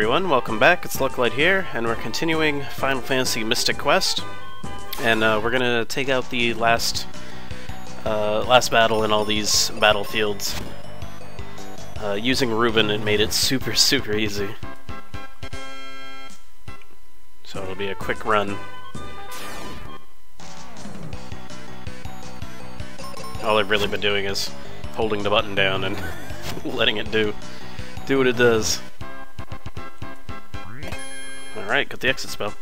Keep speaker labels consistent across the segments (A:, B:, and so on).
A: Everyone, welcome back. It's Lucklight here, and we're continuing Final Fantasy Mystic Quest. And uh, we're gonna take out the last uh, last battle in all these battlefields. Uh, using Reuben, it made it super, super easy. So it'll be a quick run. All I've really been doing is holding the button down and letting it do do what it does. Alright, got the exit spell.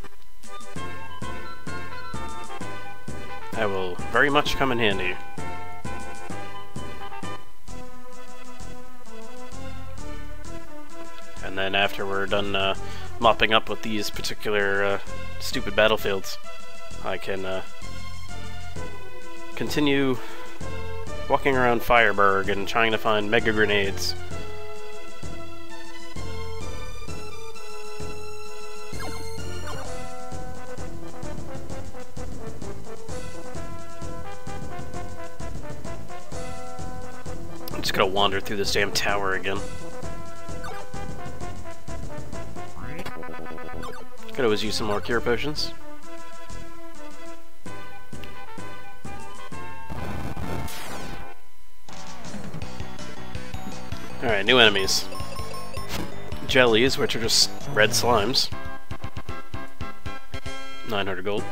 A: That will very much come in handy. And then after we're done uh, mopping up with these particular uh, stupid battlefields, I can uh, continue walking around Fireburg and trying to find mega grenades. Wander through this damn tower again. Could always use some more cure potions. Alright, new enemies. Jellies, which are just red slimes. 900 gold.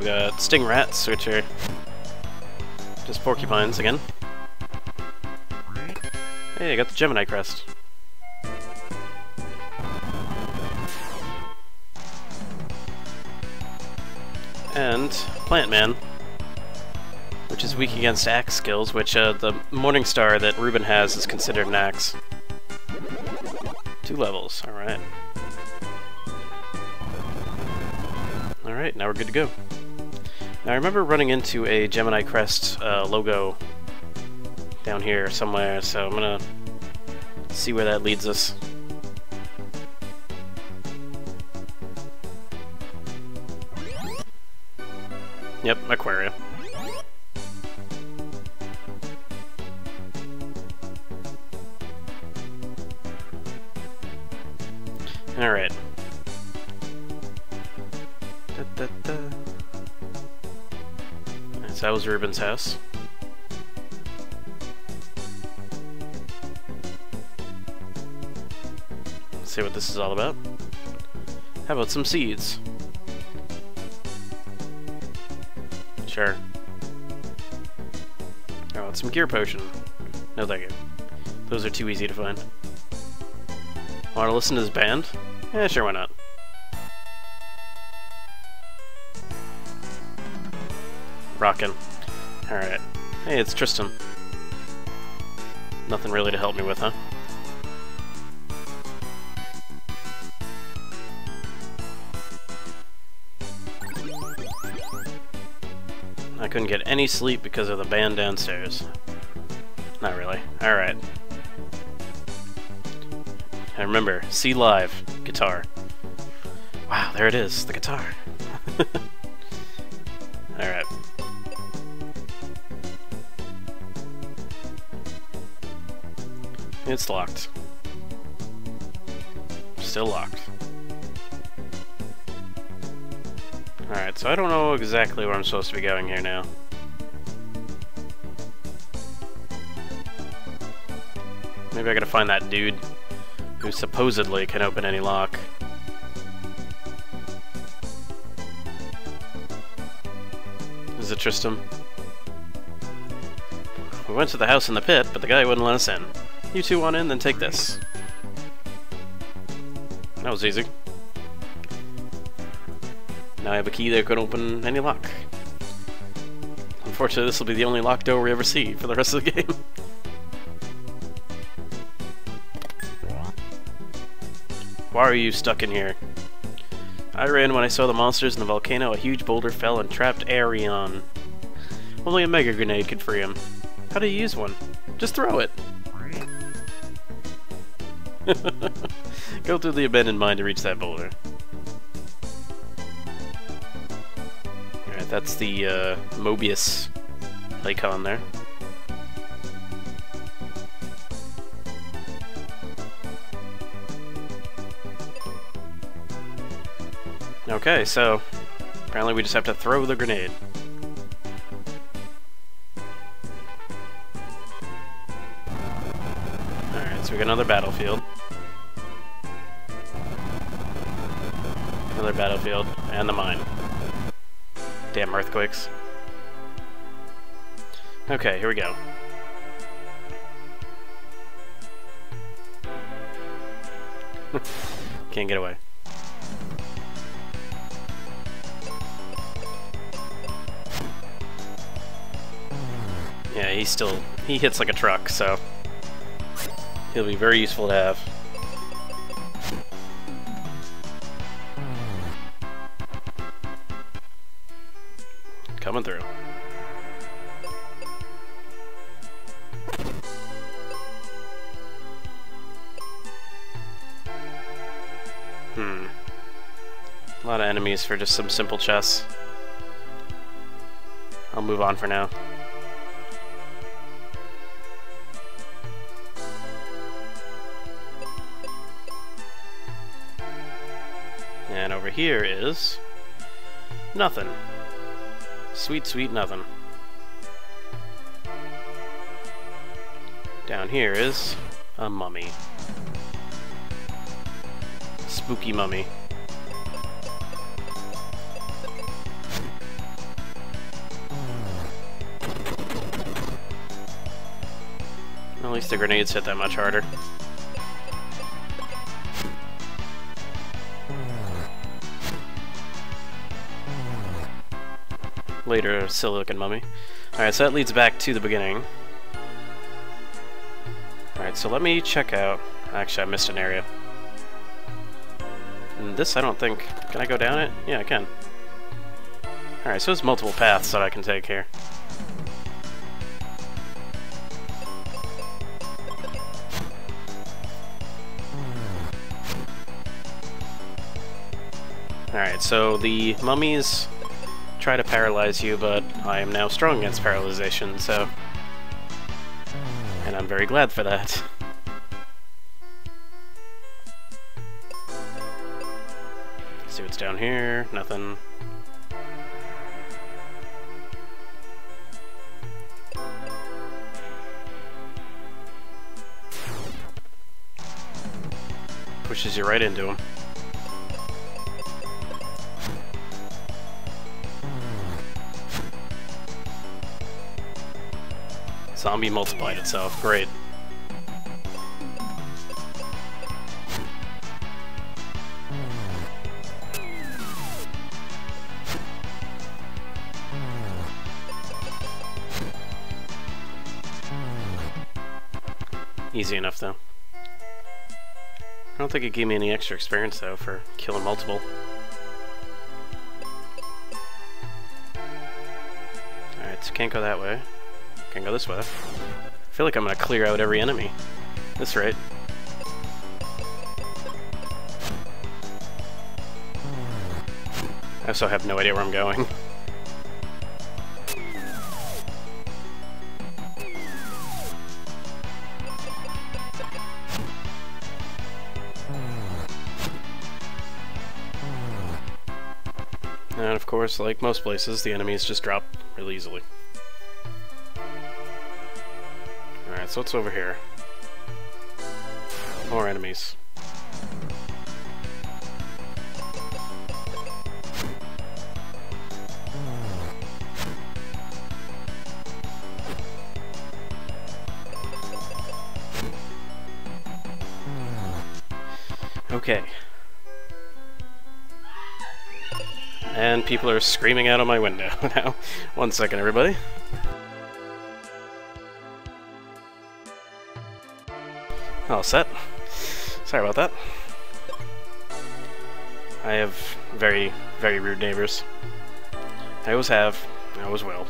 A: We got sting rats, which are just porcupines again. Hey, I got the Gemini crest. And Plant Man, which is weak against axe skills, which uh, the Morning Star that Reuben has is considered an axe. Two levels, alright. Alright, now we're good to go. Now I remember running into a Gemini Crest uh, logo down here somewhere, so I'm gonna see where that leads us. Yep, Aquaria. So that was Reuben's house. Let's see what this is all about. How about some seeds? Sure. How about some cure potion? No thank you. Those are too easy to find. Want to listen to this band? Yeah, sure, why not? Rockin'. Alright. Hey, it's Tristam. Nothing really to help me with, huh? I couldn't get any sleep because of the band downstairs. Not really. Alright. And remember, see live, guitar. Wow, there it is, the guitar. Alright. It's locked. Still locked. Alright, so I don't know exactly where I'm supposed to be going here now. Maybe I gotta find that dude who supposedly can open any lock. Is it Tristram? We went to the house in the pit, but the guy wouldn't let us in. You two want in, then take this. That was easy. Now I have a key that could open any lock. Unfortunately, this will be the only locked door we ever see for the rest of the game. Why are you stuck in here? I ran when I saw the monsters in the volcano. A huge boulder fell and trapped Arion. Only a mega grenade could free him. How do you use one? Just throw it. Go through the abandoned mine to reach that boulder. Alright, that's the uh, Mobius icon there. Okay, so apparently we just have to throw the grenade. Alright, so we got another battlefield. Another battlefield, and the mine. Damn earthquakes. Okay, here we go. Can't get away. Yeah, he's still... he hits like a truck, so... He'll be very useful to have. Enemies for just some simple chess. I'll move on for now. And over here is... nothing. Sweet, sweet nothing. Down here is a mummy. Spooky mummy. Least the grenades hit that much harder. Later, silicon mummy. Alright, so that leads back to the beginning. Alright, so let me check out... Actually, I missed an area. And this, I don't think... Can I go down it? Yeah, I can. Alright, so there's multiple paths that I can take here. Alright, so the mummies try to paralyze you, but I am now strong against paralyzation, so... And I'm very glad for that. See what's down here, nothing. Pushes you right into him. Zombie multiplied itself. Great. Easy enough, though. I don't think it gave me any extra experience, though, for killing multiple. Alright, so can't go that way. Can go this way. I feel like I'm gonna clear out every enemy. That's right. I also have no idea where I'm going. And of course, like most places, the enemies just drop really easily. So what's over here? More enemies. Okay. And people are screaming out of my window now. One second, everybody. All set. Sorry about that. I have very, very rude neighbors. I always have, I always will.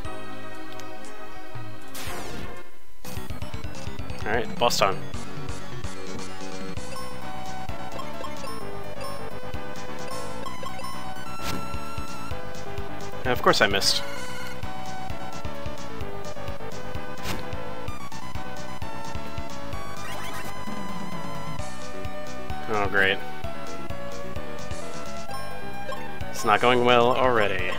A: Alright, boss time. And of course I missed. It's not going well already.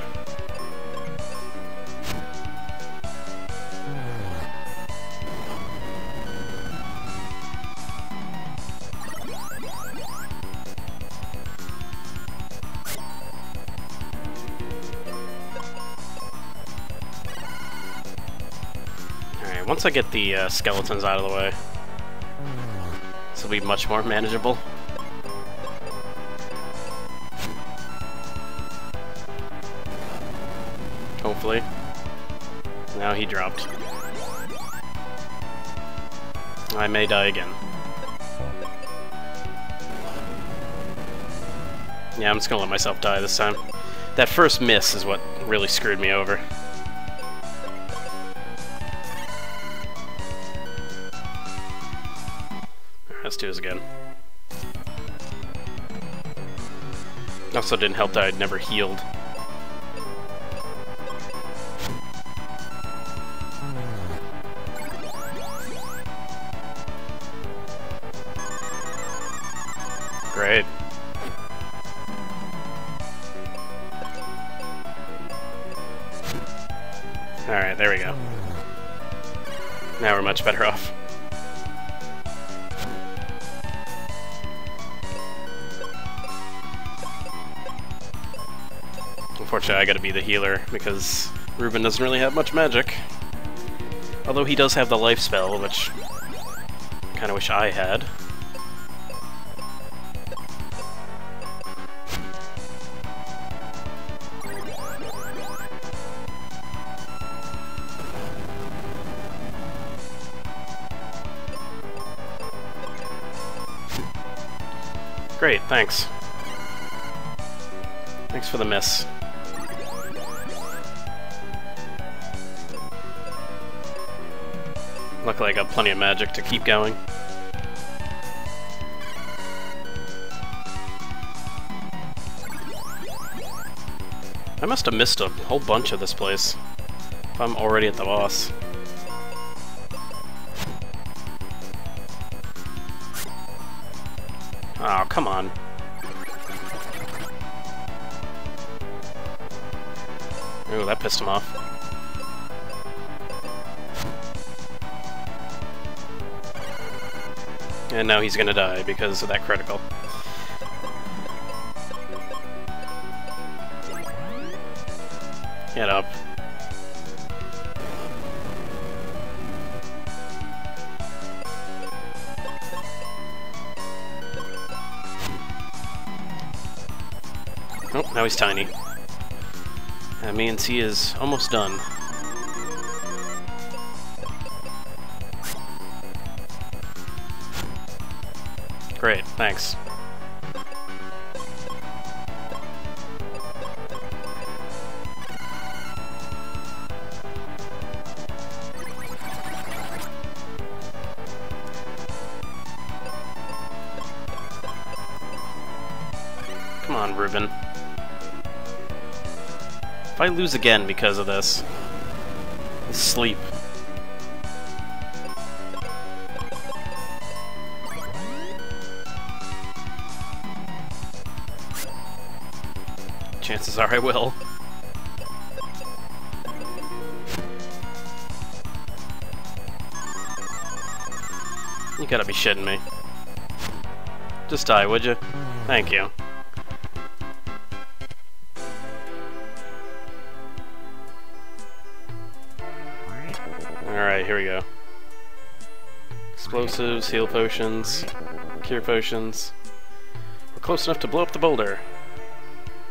A: Alright, once I get the uh, skeletons out of the way, this will be much more manageable. Hopefully. Now he dropped. I may die again. Yeah, I'm just gonna let myself die this time. That first miss is what really screwed me over. Let's do this again. Also didn't help that I'd never healed. Much better off. Unfortunately, I gotta be the healer, because Reuben doesn't really have much magic. Although he does have the life spell, which I kinda wish I had. Great, thanks. Thanks for the miss. Luckily I got plenty of magic to keep going. I must have missed a whole bunch of this place. If I'm already at the boss. Oh, come on. Ooh, that pissed him off. And now he's gonna die because of that critical. Get up. Oh, now he's tiny. That means he is almost done. Great, thanks. Come on, Reuben. I lose again because of this, sleep. Chances are I will. You gotta be shitting me. Just die, would you? Thank you. Alright, here we go. Explosives, heal potions, cure potions. We're close enough to blow up the boulder.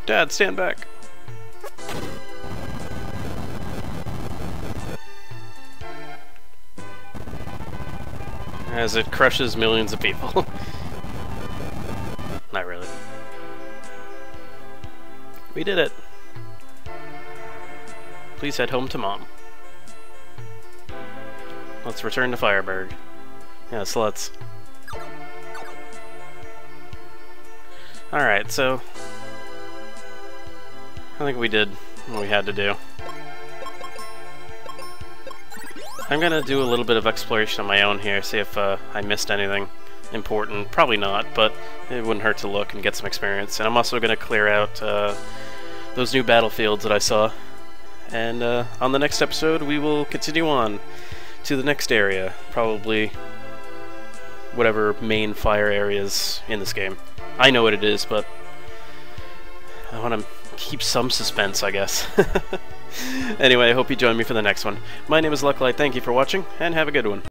A: Dad, stand back! As it crushes millions of people. Not really. We did it! Please head home to Mom. Let's return to Fireburg. Yes, let's. Alright, so... I think we did what we had to do. I'm gonna do a little bit of exploration on my own here, see if uh, I missed anything important. Probably not, but it wouldn't hurt to look and get some experience. And I'm also gonna clear out uh, those new battlefields that I saw. And uh, on the next episode, we will continue on to the next area, probably whatever main fire areas in this game. I know what it is, but I want to keep some suspense, I guess. anyway, I hope you join me for the next one. My name is Lucklight, thank you for watching, and have a good one.